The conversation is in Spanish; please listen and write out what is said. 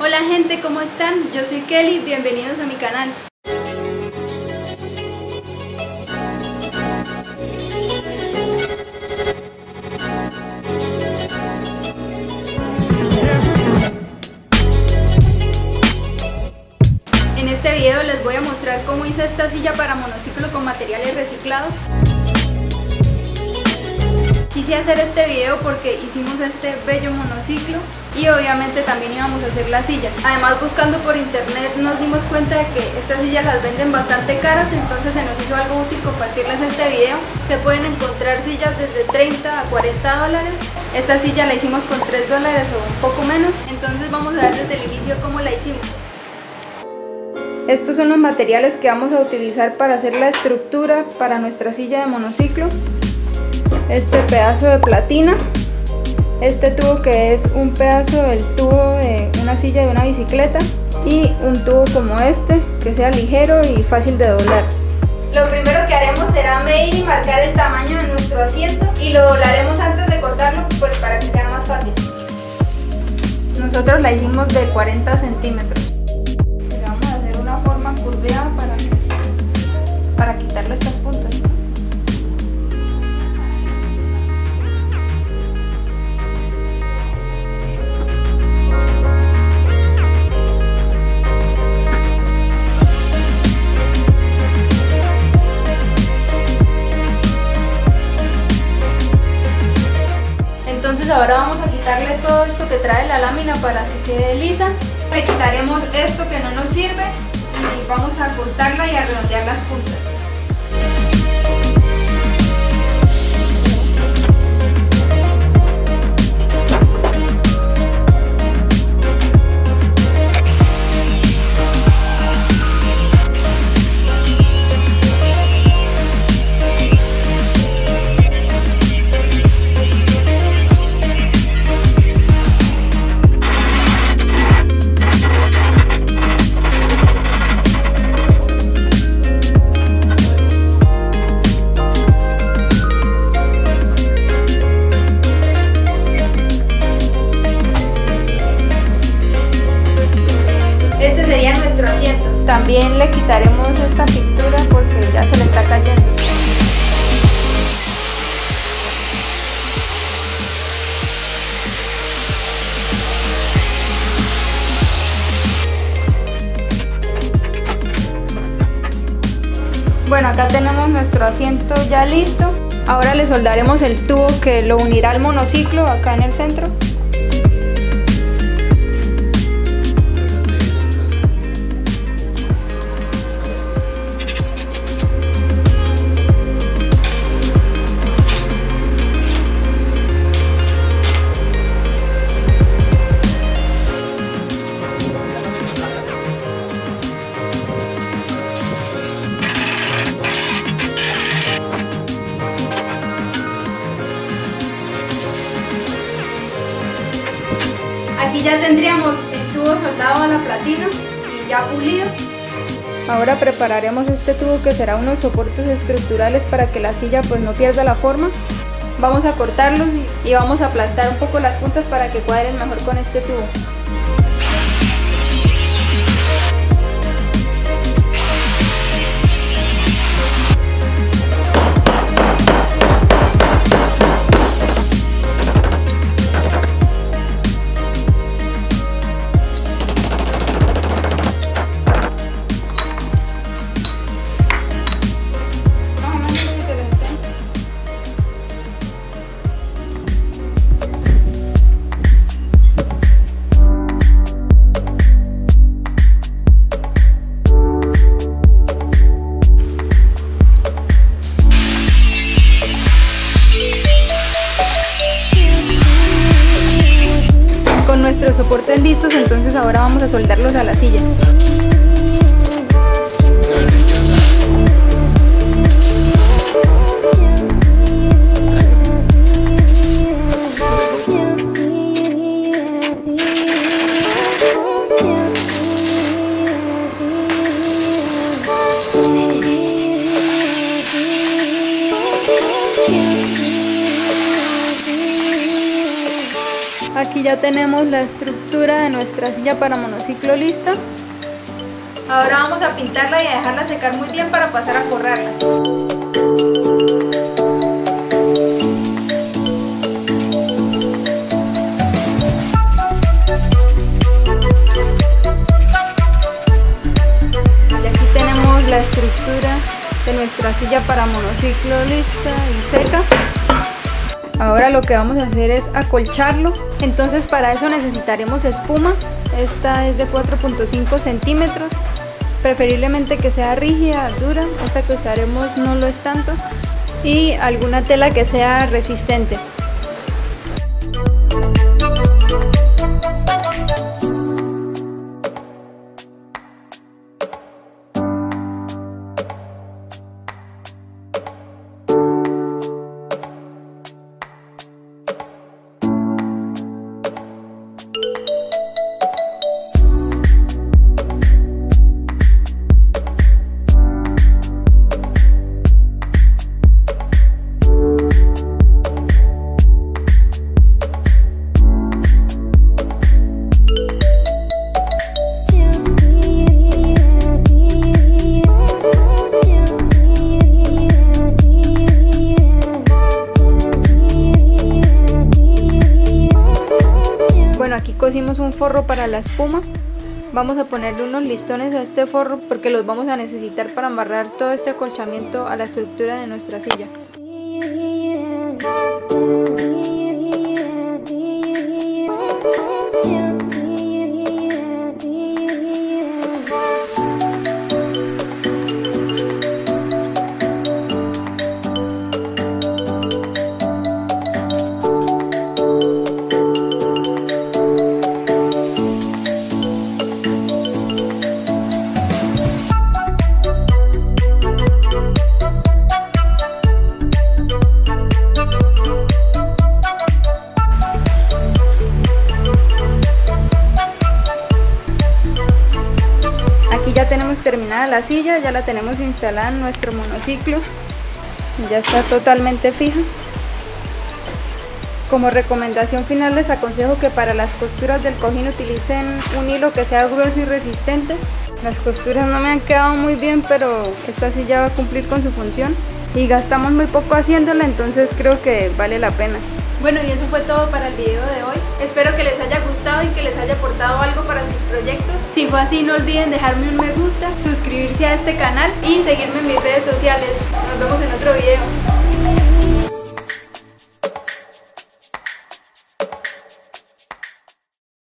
Hola gente, ¿cómo están? Yo soy Kelly, bienvenidos a mi canal. En este video les voy a mostrar cómo hice esta silla para monociclo con materiales reciclados. Quise hacer este video porque hicimos este bello monociclo y obviamente también íbamos a hacer la silla. Además buscando por internet nos dimos cuenta de que estas sillas las venden bastante caras, entonces se nos hizo algo útil compartirles este video. Se pueden encontrar sillas desde 30 a 40 dólares. Esta silla la hicimos con 3 dólares o un poco menos, entonces vamos a ver desde el inicio cómo la hicimos. Estos son los materiales que vamos a utilizar para hacer la estructura para nuestra silla de monociclo este pedazo de platina, este tubo que es un pedazo del tubo de una silla de una bicicleta y un tubo como este que sea ligero y fácil de doblar. Lo primero que haremos será medir y marcar el tamaño de nuestro asiento y lo doblaremos antes de cortarlo pues para que sea más fácil. Nosotros la hicimos de 40 centímetros. vamos a hacer una forma curveada para, para quitarle estas puntas. Ahora vamos a quitarle todo esto que trae la lámina para que quede lisa. Le quitaremos esto que no nos sirve y vamos a cortarla y a redondear las puntas. También le quitaremos esta pintura porque ya se le está cayendo. Bueno, acá tenemos nuestro asiento ya listo. Ahora le soldaremos el tubo que lo unirá al monociclo acá en el centro. Tendríamos el tubo soldado a la platina y ya pulido. Ahora prepararemos este tubo que será unos soportes estructurales para que la silla pues no pierda la forma. Vamos a cortarlos y vamos a aplastar un poco las puntas para que cuadren mejor con este tubo. Entonces ahora vamos a soldarlos a la silla. Aquí ya tenemos la estructura de nuestra silla para monociclo lista. Ahora vamos a pintarla y a dejarla secar muy bien para pasar a forrarla. Y aquí tenemos la estructura de nuestra silla para monociclo lista y seca. Ahora lo que vamos a hacer es acolcharlo. Entonces para eso necesitaremos espuma. Esta es de 4.5 centímetros. Preferiblemente que sea rígida, dura. Esta que usaremos no lo es tanto. Y alguna tela que sea resistente. Forro para la espuma. Vamos a ponerle unos listones a este forro porque los vamos a necesitar para amarrar todo este acolchamiento a la estructura de nuestra silla. Tenemos terminada la silla, ya la tenemos instalada en nuestro monociclo, ya está totalmente fija. Como recomendación final les aconsejo que para las costuras del cojín utilicen un hilo que sea grueso y resistente. Las costuras no me han quedado muy bien, pero esta silla va a cumplir con su función y gastamos muy poco haciéndola, entonces creo que vale la pena. Bueno, y eso fue todo para el video de hoy. Espero que les haya gustado y que les haya aportado algo. Si fue así, no olviden dejarme un me gusta, suscribirse a este canal y seguirme en mis redes sociales. Nos vemos en otro video.